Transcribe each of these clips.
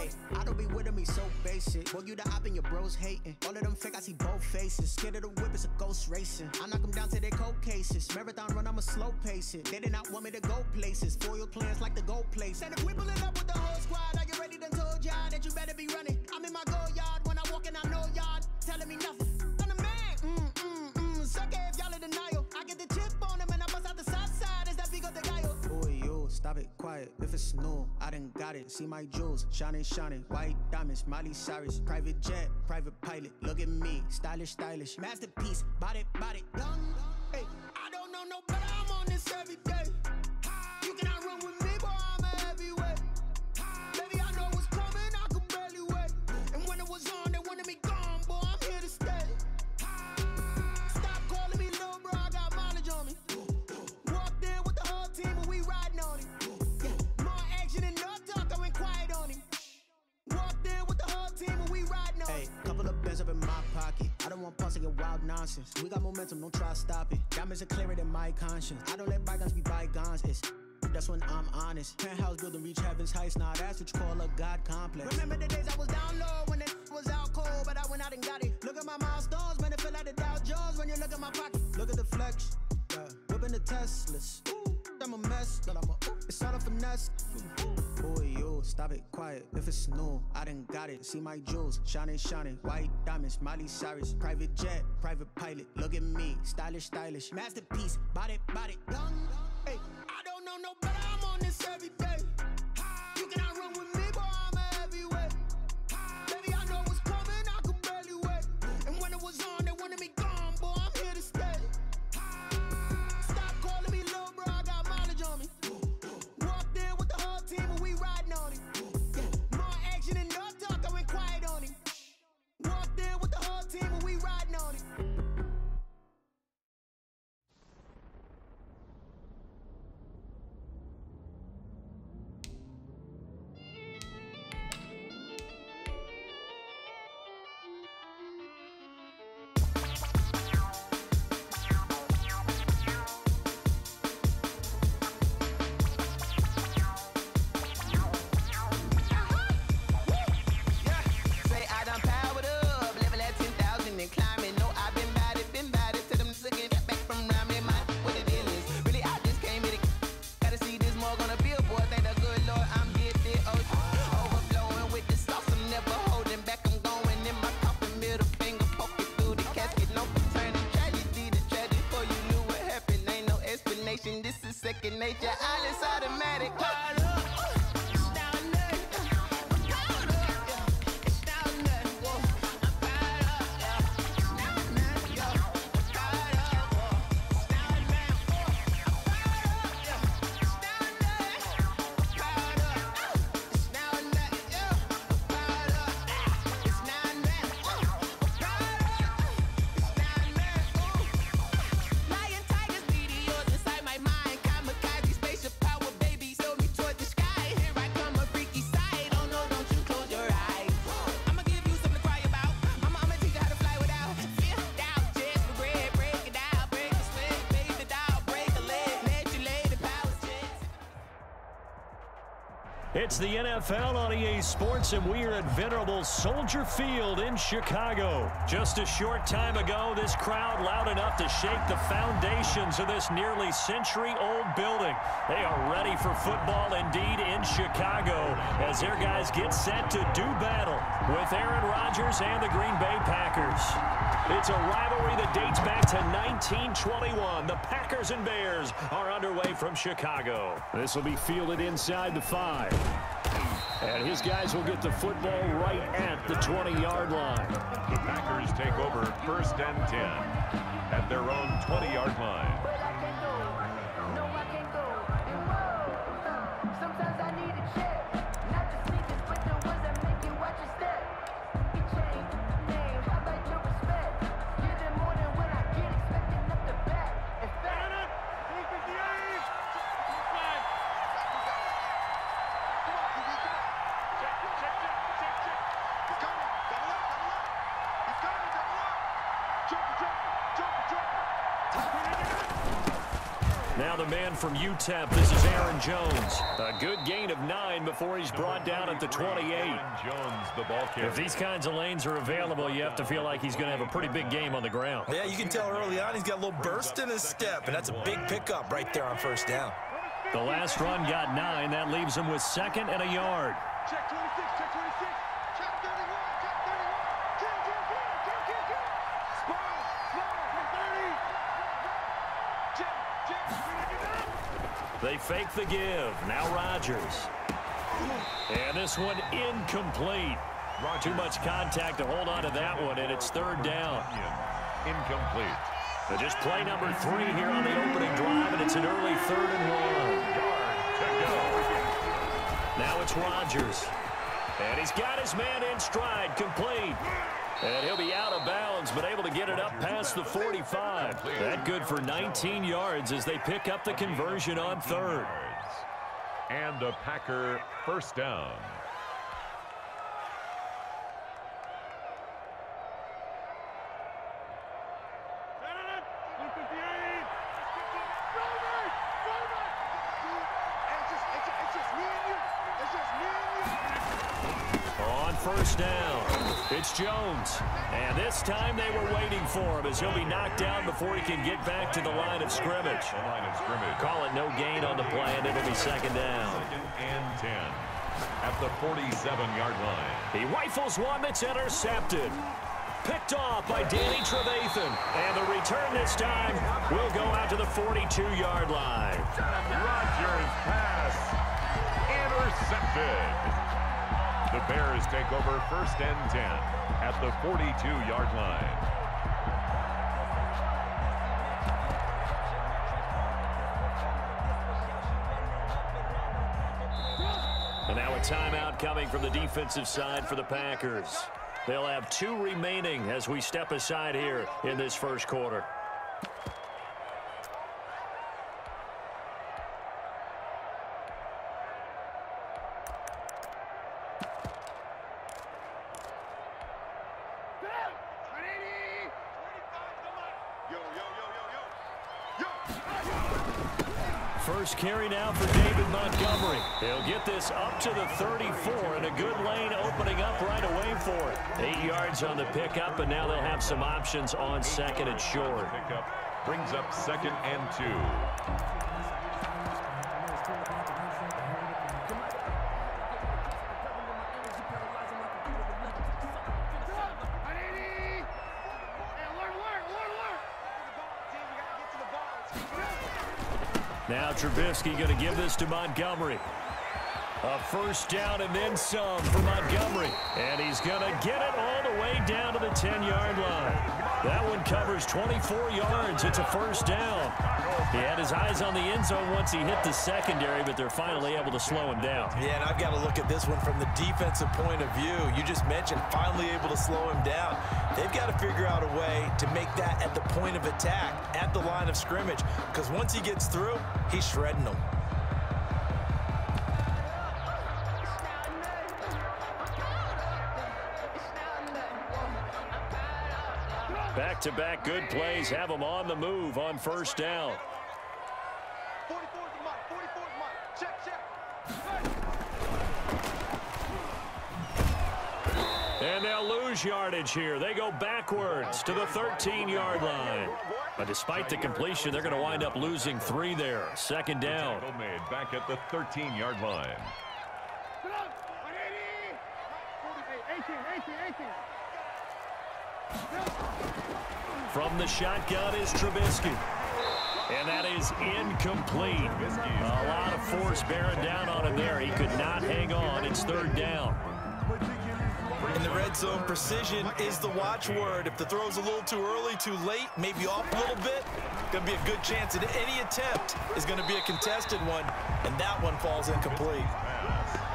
Hey. I don't be with him, he's so basic. Boy, you the op and your bros hating. All of them fake, I see both faces. Scared of the whip, it's a ghost racing. I knock them down to their cold cases. Marathon run, I'ma slow pace it. They did not want me to go places. Foil plans like the go place. And if we pulling up with the whole squad, are you ready? Done told y'all that you better be running. I'm in my go yard when I walk in, I know y'all telling me nothing. I'm the man, mm, mm, mm. Suck if y'all in denial. I get the chip on them and I bust out the south side. Is that Vigo de Gallo? Stop it, quiet. If it's new, I done got it. See my jewels, shining, shining. White diamonds, Miley Cyrus. Private jet, private pilot. Look at me, stylish, stylish. Masterpiece, body, body. Young, hey, I don't know no. I'm on this every day. In my pocket. I don't want pulse get wild nonsense. We got momentum, don't try to stop it. Diamonds are clearer than my conscience. I don't let bygones be bygones. It's that's when I'm honest. Penthouse building reach heaven's heights. Now that's what you call a God complex. Remember the days I was down low when it was out cold, but I went out and got it. Look at my milestones, man, it like the Dow Jones when you look at my pocket. Look at the flex, yeah. whipping the Teslas. Ooh, I'm a mess, but I'm a ooh, it's all a finesse. Boy, yo, stop it, quiet. If it's new, I done got it. See my jewels, shining, shining. White diamonds, Miley Cyrus. Private jet, private pilot. Look at me, stylish, stylish. Masterpiece, body, body. Young, hey, I don't know no better. I'm on this every day. Is second It's the NFL on EA Sports, and we are at venerable Soldier Field in Chicago. Just a short time ago, this crowd loud enough to shake the foundations of this nearly century-old building. They are ready for football indeed in Chicago as their guys get set to do battle with Aaron Rodgers and the Green Bay Packers. It's a rivalry that dates back to 1921. The Packers and Bears are underway from Chicago. This will be fielded inside the five. And his guys will get the football right at the 20-yard line. The Packers take over first and 10 at their own 20-yard line. The man from UTEP, this is Aaron Jones. A good gain of nine before he's brought down at the 28. Jones, the ball carrier. If these kinds of lanes are available, you have to feel like he's going to have a pretty big game on the ground. Yeah, you can tell early on he's got a little burst in his step, and that's a big pickup right there on first down. The last run got nine. That leaves him with second and a yard. Check 26, check 26, check 31, They fake the give. Now Rodgers. And this one incomplete. Too much contact to hold on to that one, and it's third down. Incomplete. So just play number three here on the opening drive, and it's an early third and one. Yard to go. Now it's Rodgers. And he's got his man in stride, complete. And he'll be out of bounds, but able to get it up past the 45. That good for 19 yards as they pick up the conversion on third. And a Packer first down. It's Jones. And this time they were waiting for him as he'll be knocked down before he can get back to the line of scrimmage. The line of scrimmage. Call it no gain on the play, and it'll be second down. Second and 10 at the 47-yard line. He rifles one that's intercepted. Picked off by Danny Trevathan. And the return this time will go out to the 42-yard line. Rodgers pass intercepted. The Bears take over first and 10 at the 42-yard line. And now a timeout coming from the defensive side for the Packers. They'll have two remaining as we step aside here in this first quarter. First carry now for David Montgomery. He'll get this up to the 34 and a good lane opening up right away for it. Eight yards on the pickup, and now they'll have some options on second and short. Pickup brings up second and two. Now Trubisky going to give this to Montgomery. A first down and then some for Montgomery. And he's going to get it all the way down to the 10-yard line. That one covers 24 yards. It's a first down. He had his eyes on the end zone once he hit the secondary, but they're finally able to slow him down. Yeah, and I've got to look at this one from the defensive point of view. You just mentioned finally able to slow him down. They've got to figure out a way to make that at the point of attack, at the line of scrimmage, because once he gets through, he's shredding them. Back-to-back good plays have them on the move on first down. 44 is mine, 44 is mine. Check, check. And they'll lose yardage here. They go backwards to the 13-yard line. But despite the completion, they're going to wind up losing three there. Second down. Made back at the 13-yard line. Come on, 180. 48, 18, 18, 18. From the shotgun is Trubisky. And that is incomplete. A lot of force bearing down on him there. He could not hang on. It's third down. In the red zone, precision is the watchword. If the throw's a little too early, too late, maybe off a little bit, going to be a good chance that any attempt is going to be a contested one, and that one falls incomplete.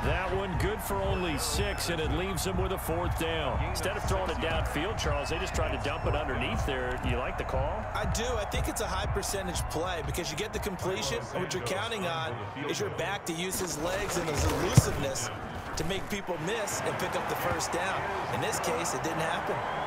That one good for only six, and it leaves them with a fourth down. Instead of throwing it downfield, Charles, they just tried to dump it underneath there. Do you like the call? I do. I think it's a high percentage play because you get the completion, what you're counting on is your back to use his legs and his elusiveness to make people miss and pick up the first down. In this case, it didn't happen.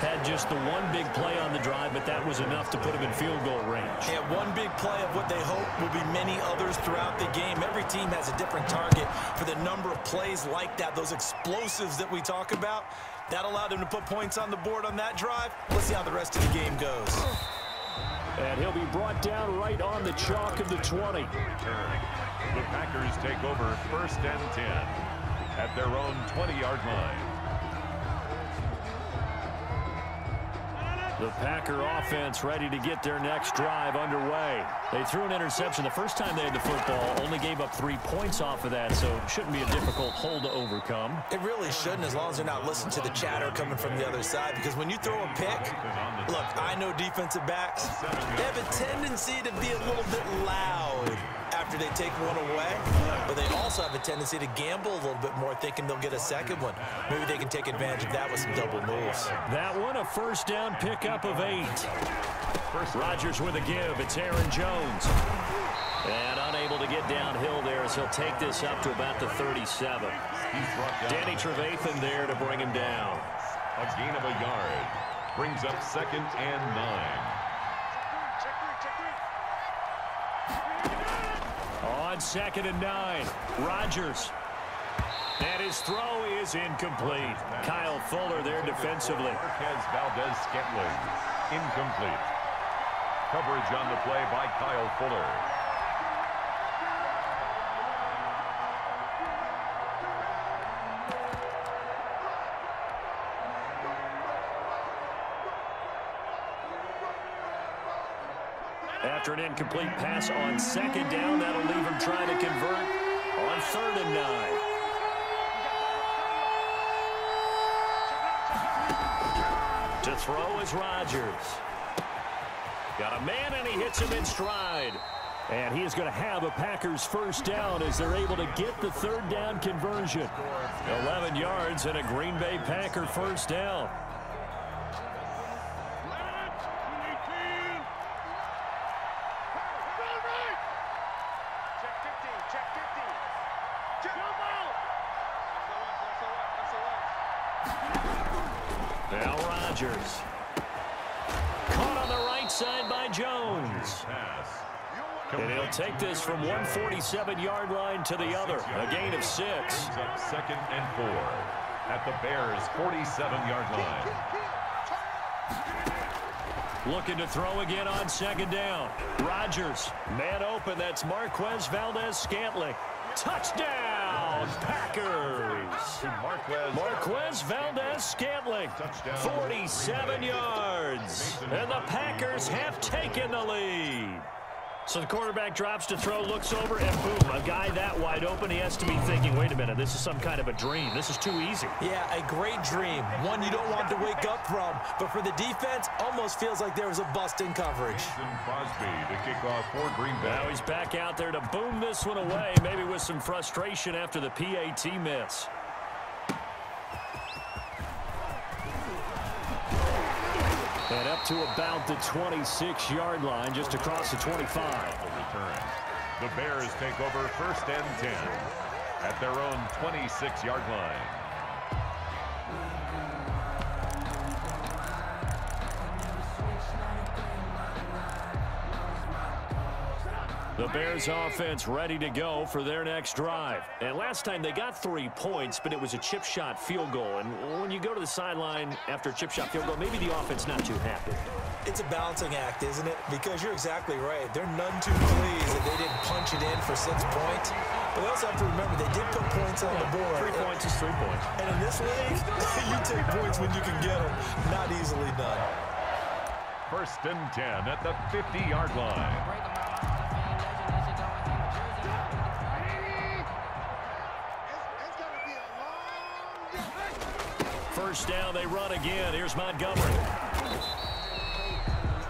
Had just the one big play on the drive, but that was enough to put him in field goal range. And one big play of what they hope will be many others throughout the game. Every team has a different target for the number of plays like that, those explosives that we talk about. That allowed them to put points on the board on that drive. Let's see how the rest of the game goes. And he'll be brought down right on the chalk of the 20. The Packers take over first and 10 at their own 20-yard line. The Packer offense ready to get their next drive underway. They threw an interception the first time they had the football, only gave up three points off of that, so it shouldn't be a difficult hole to overcome. It really shouldn't as long as they're not listening to the chatter coming from the other side because when you throw a pick, look, I know defensive backs, they have a tendency to be a little bit loud after they take one away, but they also have a tendency to gamble a little bit more thinking they'll get a second one. Maybe they can take advantage of that with some double moves. That one a first down pickup of eight. Rodgers with a give. It's Aaron Jones. And unable to get downhill there as he'll take this up to about the 37. Danny Trevathan there to bring him down. A gain of a yard. Brings up second and nine. On second and nine, Rodgers. And his throw is incomplete. Kyle Fuller there defensively. Marquez Valdes Scantling. Incomplete. Coverage on the play by Kyle Fuller. After an incomplete pass on second down, that'll leave him trying to convert on third and nine. To throw is Rodgers. Got a man, and he hits him in stride. And he is going to have a Packers first down as they're able to get the third down conversion. 11 yards and a Green Bay Packer first down. 47-yard line to the other. A gain of six. Second and four at the Bears' 47-yard line. Looking to throw again on second down. Rodgers, man open. That's Marquez Valdes-Scantling. Touchdown, Packers! Marquez, Valdes-Scantling, 47 yards. And the Packers have taken the lead. So the quarterback drops to throw, looks over, and boom, a guy that wide open, he has to be thinking, wait a minute, this is some kind of a dream. This is too easy. Yeah, a great dream. One you don't want to wake up from. But for the defense, almost feels like there was a bust in coverage. Mason Crosby to kick off for Green Bay. Now he's back out there to boom this one away, maybe with some frustration after the PAT miss. And up to about the 26-yard line, just across the 25. The Bears take over first and 10 at their own 26-yard line. The Bears offense ready to go for their next drive. And last time they got three points, but it was a chip shot field goal. And when you go to the sideline after a chip shot field goal, maybe the offense not too happy. It's a balancing act, isn't it? Because you're exactly right. They're none too pleased that they didn't punch it in for six points. But they also have to remember they did put points on the board. Three points is three points. And in this league, you take points when you can get them. Not easily done. First and 10 at the 50-yard line. First down, they run again. Here's Montgomery.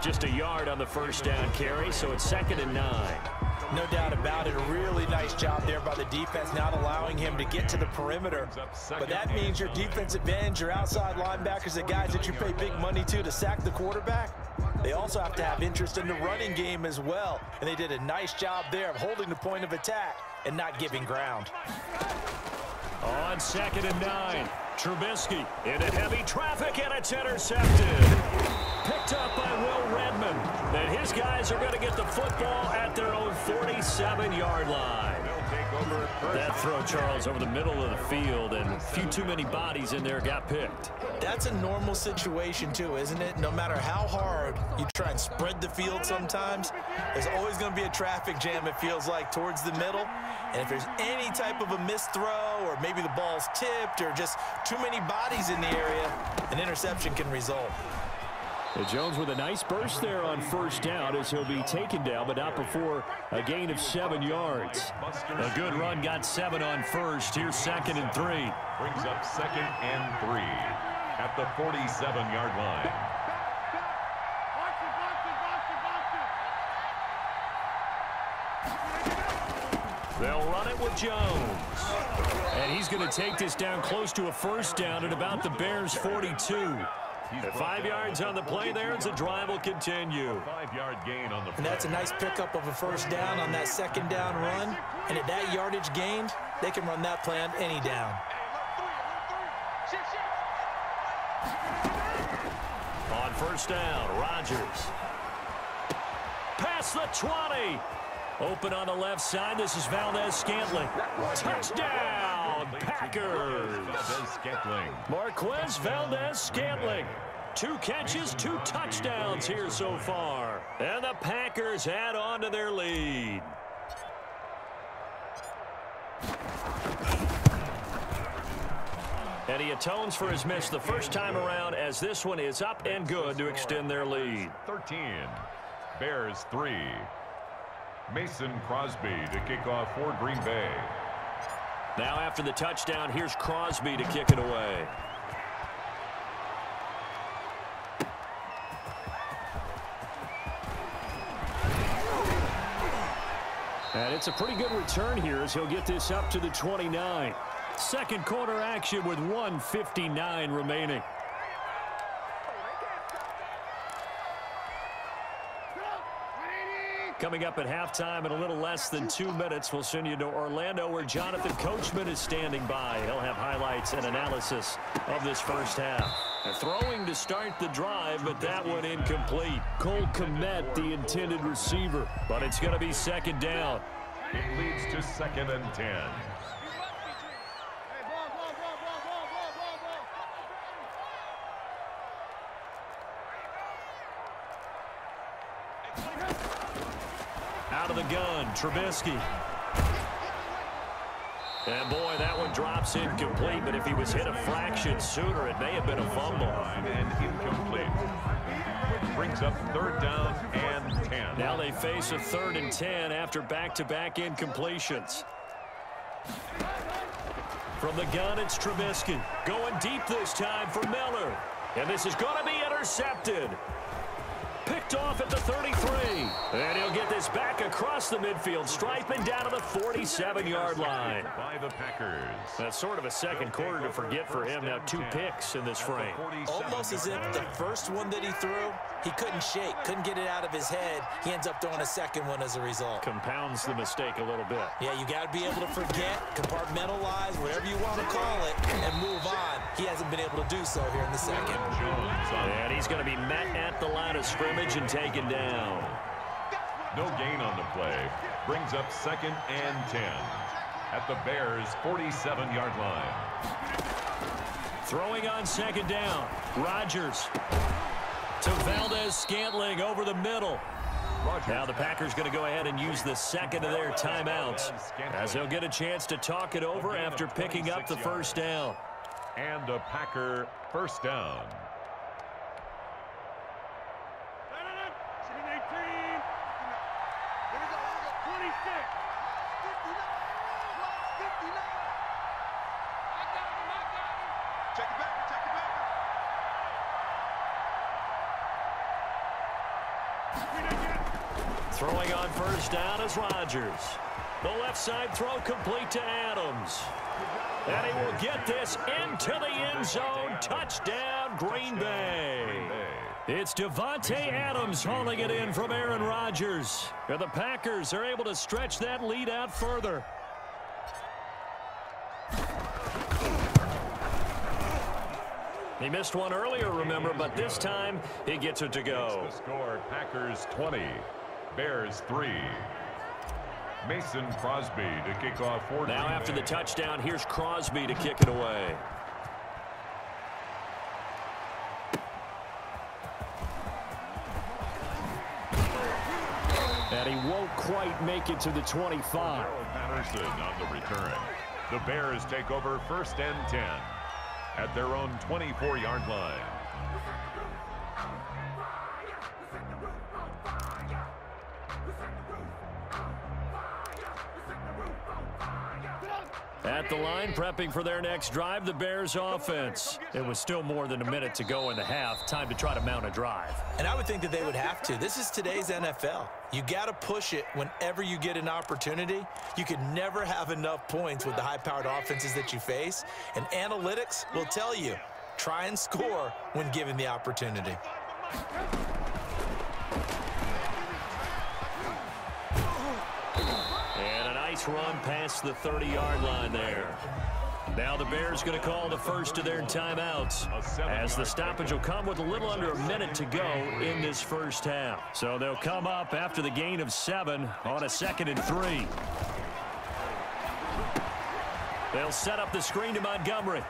Just a yard on the first down carry, so it's second and nine. No doubt about it. A really nice job there by the defense, not allowing him to get to the perimeter. But that means your defensive ends, your outside linebackers, the guys that you pay big money to to sack the quarterback, they also have to have interest in the running game as well. And they did a nice job there of holding the point of attack and not giving ground. On second and nine, Trubisky into heavy traffic, and it's intercepted. Picked up by Will Redmond. And his guys are going to get the football at their own 47-yard line. That throw, Charles, over the middle of the field, and a few too many bodies in there got picked. That's a normal situation, too, isn't it? No matter how hard you try and spread the field sometimes, there's always going to be a traffic jam, it feels like, towards the middle. And if there's any type of a missed throw or maybe the ball's tipped or just too many bodies in the area, an interception can result. Jones with a nice burst there on first down as he'll be taken down, but not before a gain of seven yards. A good run got seven on first. Here's second and three. Brings up second and three at the 47-yard line. They'll run it with Jones. And he's going to take this down close to a first down at about the Bears' 42. Five yards on the play there as the drive will continue. Five-yard gain on the And that's a nice pickup of a first down on that second down run. And at that yardage gained, they can run that play on any down. On first down, Rodgers. Past the 20. Open on the left side. This is Valdes Scantling. Touchdown, Packers. Scantling. Marquez Valdes Scantling. Two catches, two touchdowns here so far. And the Packers add on to their lead. And he atones for his miss the first time around as this one is up and good to extend their lead. 13. Bears 3. Mason Crosby to kick off for Green Bay. Now after the touchdown, here's Crosby to kick it away. And it's a pretty good return here as he'll get this up to the 29. Second quarter action with 159 remaining. Coming up at halftime in a little less than two minutes, we'll send you to Orlando where Jonathan Coachman is standing by. He'll have highlights and analysis of this first half. Throwing to start the drive, but that one incomplete. Cole Kmet, the intended receiver, but it's going to be second down. It leads to second and 10. The gun, Trubisky. And boy, that one drops incomplete, but if he was hit a fraction sooner, it may have been a fumble. And incomplete. Brings up third down and 10. Now they face a third and 10 after back-to-back -back incompletions. From the gun, it's Trubisky. Going deep this time for Miller. And this is going to be intercepted. Picked off at the 33. And he'll get this back across the midfield stripe and down to the 47-yard line. By the Packers. That's sort of a second quarter to forget for him. Now two picks in this frame. Almost as if the first one that he threw, he couldn't shake, couldn't get it out of his head. He ends up throwing a second one as a result. Compounds the mistake a little bit. Yeah, you got to be able to forget, compartmentalize, whatever you want to call it, and move on. He hasn't been able to do so here in the second. And he's going to be met at the line of scrimmage and taken down. No gain on the play. Brings up second and 10 at the Bears' 47-yard line. Throwing on second down. Rodgers to Valdes Scantling over the middle. Now the Packers going to go ahead and use the second of their timeouts as they'll get a chance to talk it over after picking up the first down. And a Packer first down. On first down is Rodgers. The left side throw complete to Adams. And he will get this into the end zone. Touchdown, Green Bay. It's Davante Adams hauling it in from Aaron Rodgers. And the Packers are able to stretch that lead out further. He missed one earlier, remember, but this time he gets it to go. Packers 20, Bears 3. Mason Crosby to kick off Now after the touchdown, here's Crosby to kick it away. And he won't quite make it to the 25. Patterson on the return. The Bears take over first and 10 at their own 24-yard line. At the line, prepping for their next drive, the Bears offense. It was still more than a minute to go in the half. Time to try to mount a drive. And I would think that they would have to. This is today's NFL. You got to push it whenever you get an opportunity. You can never have enough points with the high-powered offenses that you face. And analytics will tell you, try and score when given the opportunity. Nice run past the 30-yard line there. Now the Bears going to call the first of their timeouts as the stoppage will come with a little under a minute to go in this first half. So they'll come up after the gain of seven on a second and three. They'll set up the screen to Montgomery.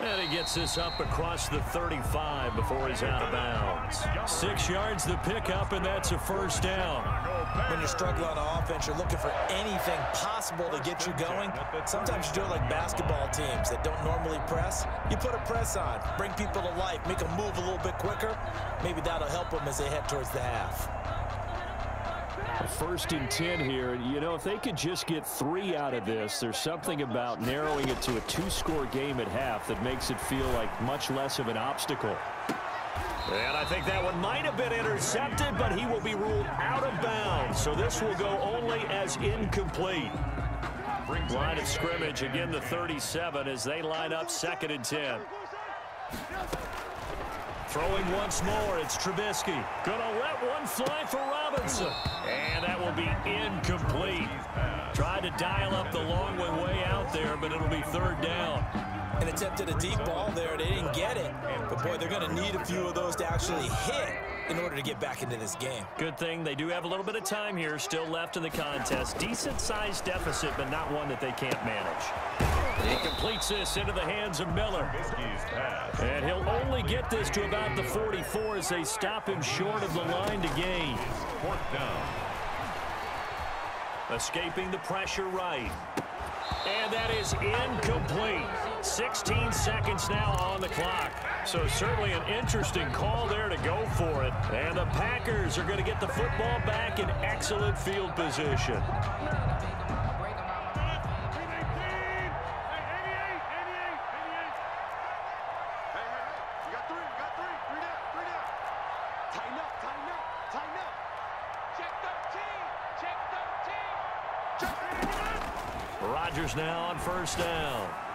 And he gets this up across the 35 before he's out of bounds. Six yards the pickup, and that's a first down. When you're struggling on offense, you're looking for anything possible to get you going. Sometimes you do it like basketball teams that don't normally press. You put a press on, bring people to life, make them move a little bit quicker. Maybe that'll help them as they head towards the half. First and 10 here. You know, if they could just get three out of this, there's something about narrowing it to a two-score game at half that makes it feel like much less of an obstacle. And I think that one might have been intercepted, but he will be ruled out of bounds. So this will go only as incomplete. Line of scrimmage, again the 37 as they line up second and 10. Throwing once more, it's Trubisky. Gonna let one fly for Robinson. And that will be incomplete. Tried to dial up the long one way out there, but it'll be third down. And attempted a deep ball there. They didn't get it. But, boy, they're going to need a few of those to actually hit in order to get back into this game. Good thing they do have a little bit of time here still left in the contest. Decent-sized deficit, but not one that they can't manage. He completes this into the hands of Miller. And he'll only get this to about the 44 as they stop him short of the line to gain. Down. Escaping the pressure right. And that is incomplete. 16 seconds now on the clock. So certainly an interesting call there to go for it. And the Packers are going to get the football back in excellent field position. Rodgers now on first down.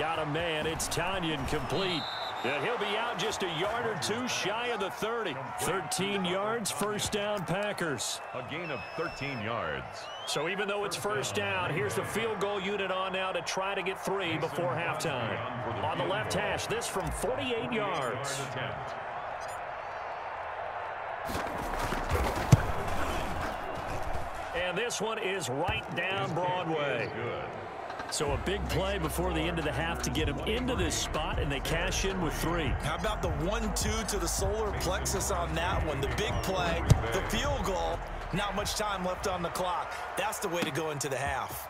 Got a man. It's Tonyan complete. And he'll be out just a yard or two shy of the 30. 13 yards, first down Packers. A gain of 13 yards. So even though it's first down, here's the field goal unit on now to try to get three before halftime. On the left hash, this from 48 yards. And this one is right down Broadway. So a big play before the end of the half to get him into this spot, and they cash in with three. How about the one-two to the solar plexus on that one? The big play, the field goal, not much time left on the clock. That's the way to go into the half.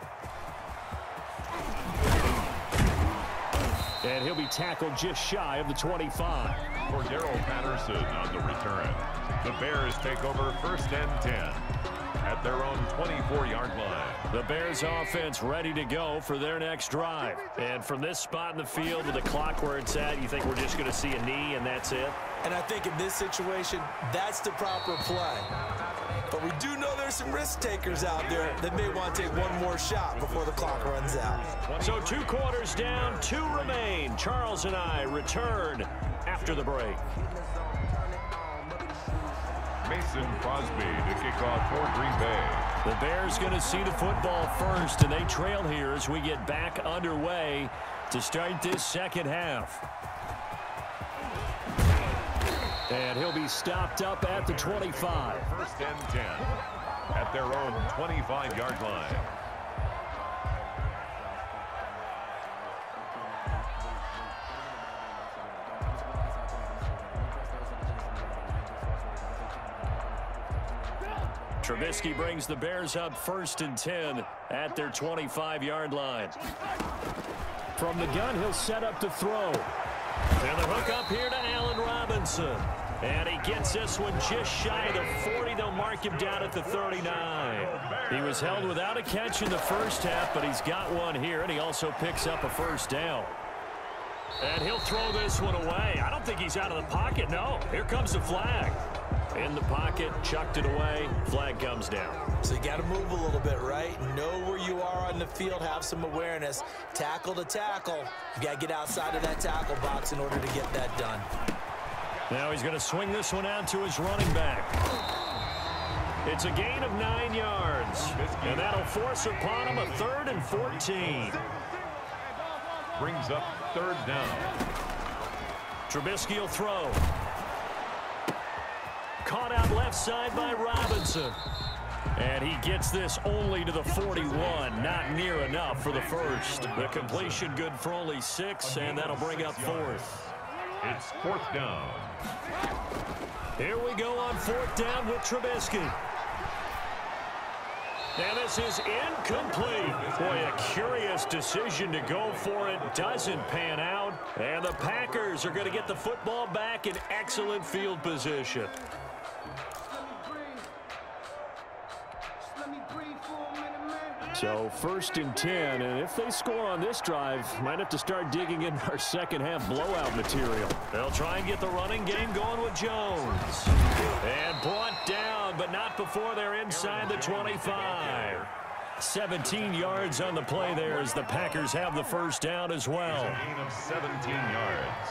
And he'll be tackled just shy of the 25. Cordarrelle Patterson on the return. The Bears take over first and 10 at their own 24-yard line. The Bears offense ready to go for their next drive. And from this spot in the field with the clock where it's at, you think we're just going to see a knee and that's it? And I think in this situation, that's the proper play. But we do know there's some risk takers out there that may want to take one more shot before the clock runs out. So two quarters down, two remain. Charles and I return after the break. Mason Crosby to kick off for Green Bay. The Bears going to see the football first, and they trail here as we get back underway to start this second half. And he'll be stopped up at the 25. First and 10 at their own 25-yard line. Trubisky brings the Bears up first and 10 at their 25-yard line. From the gun, he'll set up to throw. And the hook up here to Allen Robinson. And he gets this one just shy of the 40. They'll mark him down at the 39. He was held without a catch in the first half, but he's got one here, and he also picks up a first down. And he'll throw this one away. I don't think he's out of the pocket. No, here comes the flag. In the pocket, chucked it away, flag comes down. So you got to move a little bit, right? Know where you are on the field, have some awareness. Tackle to tackle. You got to get outside of that tackle box in order to get that done. Now he's going to swing this one out to his running back. It's a gain of nine yards, and that'll force upon him a third and 14. Brings up third down. Trubisky will throw. Caught out left side by Robinson. And he gets this only to the 41. Not near enough for the first. The completion good for only six, and that'll bring up fourth. It's fourth down. Here we go on fourth down with Trubisky. And this is incomplete. Boy, a curious decision to go for it. Doesn't pan out. And the Packers are going to get the football back in excellent field position. So first and 10, and if they score on this drive, might have to start digging in our second half blowout material. They'll try and get the running game going with Jones. And brought down, but not before they're inside the 25. 17 yards on the play there as the Packers have the first down as well. Gain of 17 yards.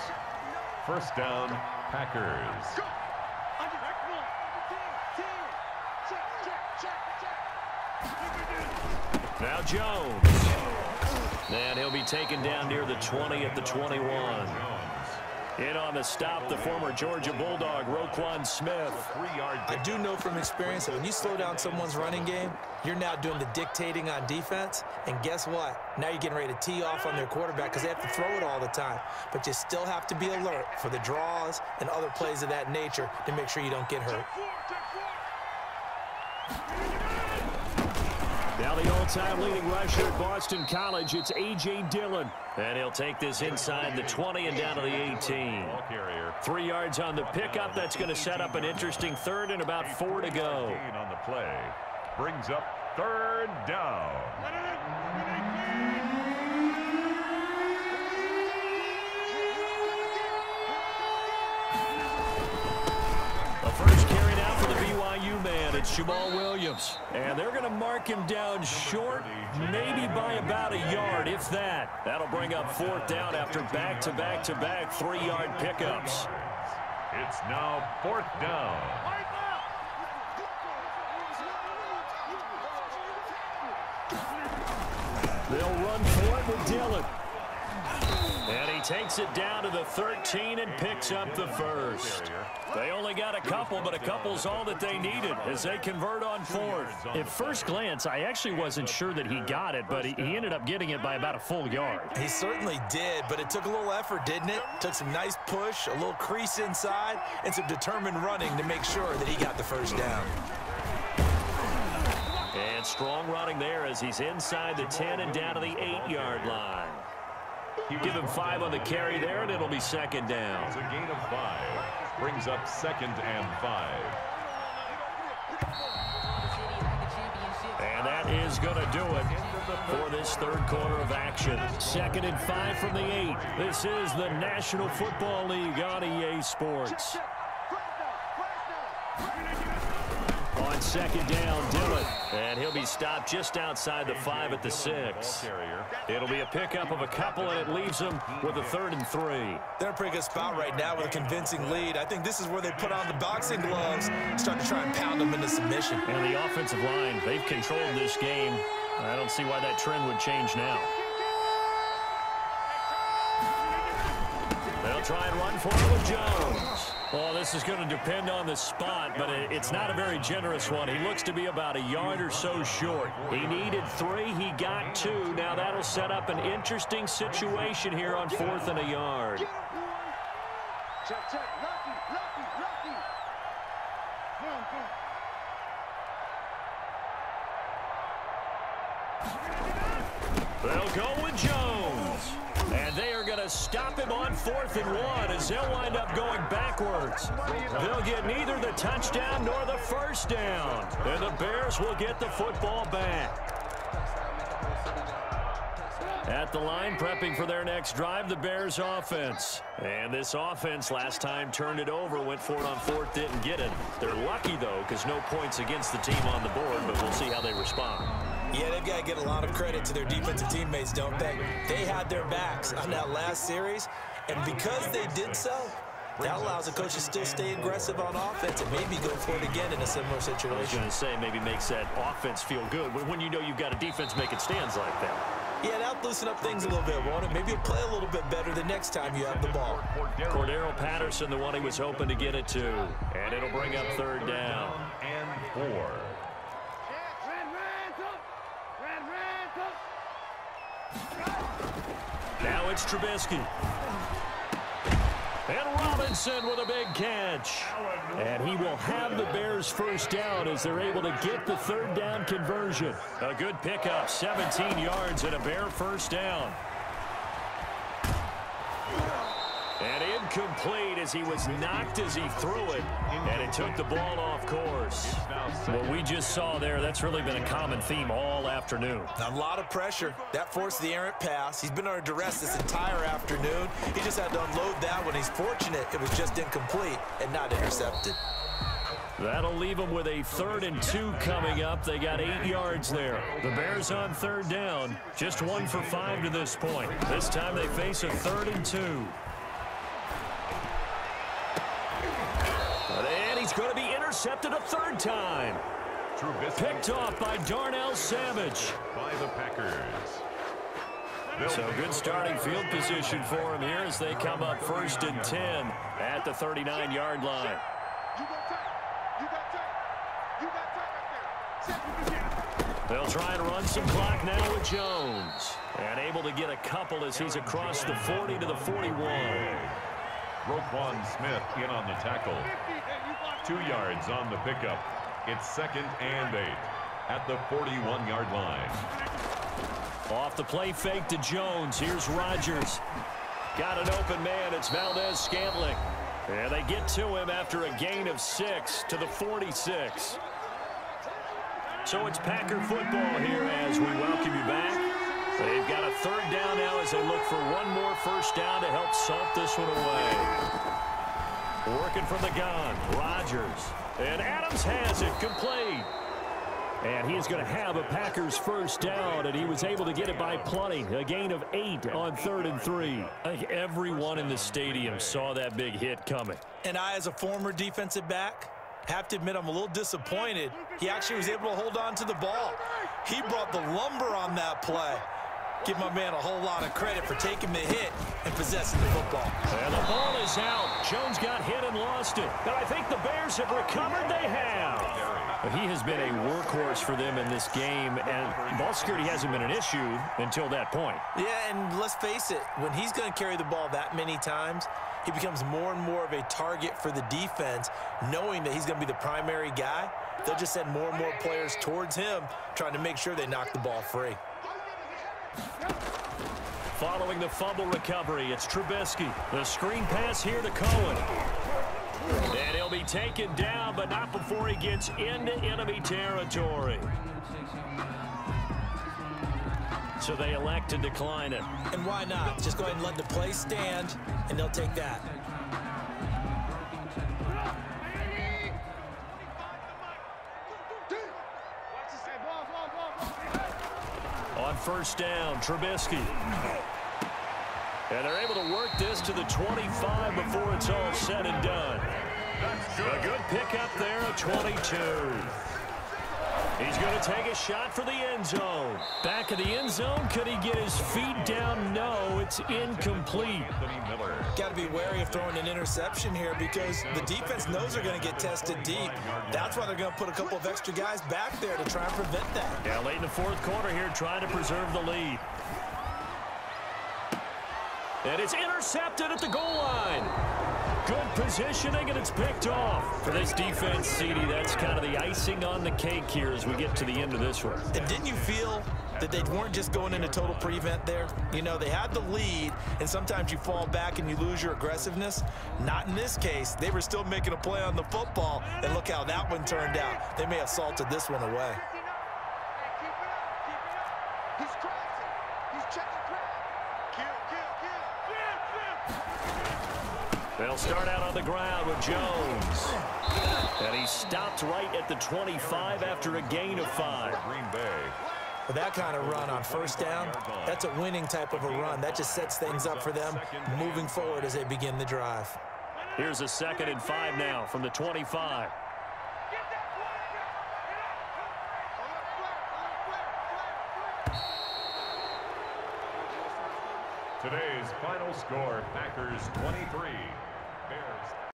First down, Packers. Now Jones. And he'll be taken down near the 20 at the 21. In on the stop, the former Georgia Bulldog, Roquan Smith. I do know from experience that when you slow down someone's running game, you're now doing the dictating on defense. And guess what? Now you're getting ready to tee off on their quarterback because they have to throw it all the time. But you still have to be alert for the draws and other plays of that nature to make sure you don't get hurt. Now the all-time leading rusher at Boston College, it's A.J. Dillon. And he'll take this inside the 20 and down to the 18. Three yards on the pickup. That's going to set up an interesting third and about four to go. On the play. Brings up third down. It's Jamaal Williams. And they're going to mark him down short, maybe by about a yard, if that. That'll bring up fourth down after back-to-back-to-back three-yard pickups. It's now fourth down. They'll run for it with Dillon. Takes it down to the 13 and picks up the first. They only got a couple, but a couple's all that they needed as they convert on fourth. At first glance, I actually wasn't sure that he got it, but he, he ended up getting it by about a full yard. He certainly did, but it took a little effort, didn't it? Took some nice push, a little crease inside, and some determined running to make sure that he got the first down. And strong running there as he's inside the 10 and down to the 8-yard line. Give him five on the carry there, and it'll be second down. It's a gain of five. Brings up second and five. And that is going to do it for this third quarter of action. Second and five from the eight. This is the National Football League on EA Sports. On second down, Dillon. And he'll be stopped just outside the five at the six. It'll be a pickup of a couple, and it leaves them with a third and three. They're in a pretty good spot right now with a convincing lead. I think this is where they put on the boxing gloves, start to try and pound them into submission. And the offensive line, they've controlled this game. I don't see why that trend would change now. They'll try and run for it with Jones. Well, this is going to depend on the spot, but it's not a very generous one. He looks to be about a yard or so short. He needed three. He got two. Now that'll set up an interesting situation here on fourth and a yard. Check, check. Lucky, lucky, lucky. Come, come. They'll go with Jones. And they are to stop him on fourth and one as they'll wind up going backwards. They'll get neither the touchdown nor the first down. And the Bears will get the football back. At the line, prepping for their next drive, the Bears offense. And this offense last time turned it over, went for it on fourth, didn't get it. They're lucky, though, because no points against the team on the board, but we'll see how they respond. Yeah, they've got to get a lot of credit to their defensive teammates, don't they? They had their backs on that last series, and because they did so, that allows the coach to still stay aggressive on offense and maybe go for it again in a similar situation. I was going to say maybe makes that offense feel good when when you know you've got a defense making stands like that. Yeah, that'll loosen up things a little bit, won't it? Maybe you'll play a little bit better the next time you have the ball. Cordarrelle Patterson, the one he was hoping to get it to. And it'll bring up third down. And four. It's Trubisky. And Robinson with a big catch. And he will have the Bears first down as they're able to get the third down conversion. A good pickup, 17 yards and a Bear first down. And incomplete as he was knocked as he threw it. And it took the ball off course. What we just saw there, that's really been a common theme all afternoon. A lot of pressure. That forced the errant pass. He's been under duress this entire afternoon. He just had to unload that one. He's fortunate it was just incomplete and not intercepted. That'll leave them with a third and two coming up. They got eight yards there. The Bears on third down. Just one for five to this point. This time they face a third and two. Intercepted a third time. Trubisky Picked off by Darnell Savage. by the Packers. So good starting field position for him here as they come up first and 10 at the 39-yard line. You got tight. You got tight. You got tight right there. Check it. They'll try and run some clock now with Jones. And able to get a couple as he's across the 40 to the 41. Roquan Smith in on the tackle. Two yards on the pickup. It's second and eight at the 41-yard line. Off the play fake to Jones. Here's Rodgers. Got an open man. It's Valdes Scantling. And they get to him after a gain of six to the 46. So it's Packer football here as we welcome you back. They've got a third down now as they look for one more first down to help salt this one away. Working from the gun, Rodgers. And Adams has it, complete. And he's going to have a Packers first down, and he was able to get it by plenty. A gain of eight on third and three. I think everyone in the stadium saw that big hit coming. And I, as a former defensive back, have to admit I'm a little disappointed. He actually was able to hold on to the ball. He brought the lumber on that play. Give my man a whole lot of credit for taking the hit and possessing the football. And the ball is out. Jones got hit and lost it. But I think the Bears have recovered. They have. He has been a workhorse for them in this game, and ball security hasn't been an issue until that point. Yeah, and let's face it, when he's going to carry the ball that many times, he becomes more and more of a target for the defense, knowing that he's going to be the primary guy. They'll just send more and more players towards him, trying to make sure they knock the ball free. Following the fumble recovery. It's Trubisky. The screen pass here to Cohen. And he'll be taken down, but not before he gets into enemy territory. So they elect to decline it. And why not? Just go ahead and let the play stand, and they'll take that. First down, Trubisky. And they're able to work this to the 25 before it's all said and done. A good pickup there, a 22. He's going to take a shot for the end zone. Back of the end zone. Could he get his feet down? No, it's incomplete. Got to be wary of throwing an interception here because the defense knows they're going to get tested deep. That's why they're going to put a couple of extra guys back there to try and prevent that. Yeah, late in the fourth quarter here, trying to preserve the lead. And it's intercepted at the goal line. Good positioning, and it's picked off. For this defense, CD, that's kind of the icing on the cake here as we get to the end of this one. And didn't you feel that they weren't just going into total prevent there? You know, they had the lead, and sometimes you fall back and you lose your aggressiveness. Not in this case. They were still making a play on the football, and look how that one turned out. They may have salted this one away. They'll start out on the ground with Jones. And he stopped right at the 25 after a gain of five. Green Bay. With that kind of run on first down, that's a winning type of a run. That just sets things up for them moving forward as they begin the drive. Here's a second and five now from the 25. Today's final score, Packers 23, Bears